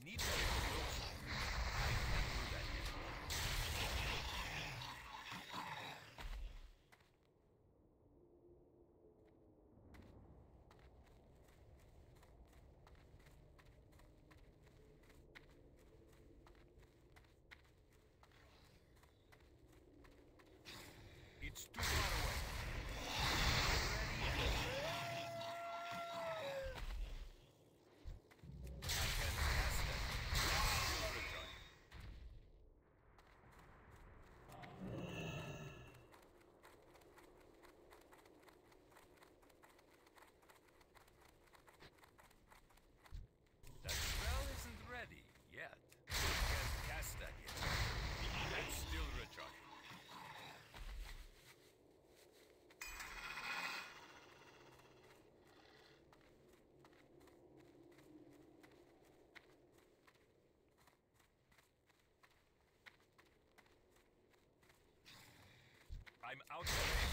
I need I'm out.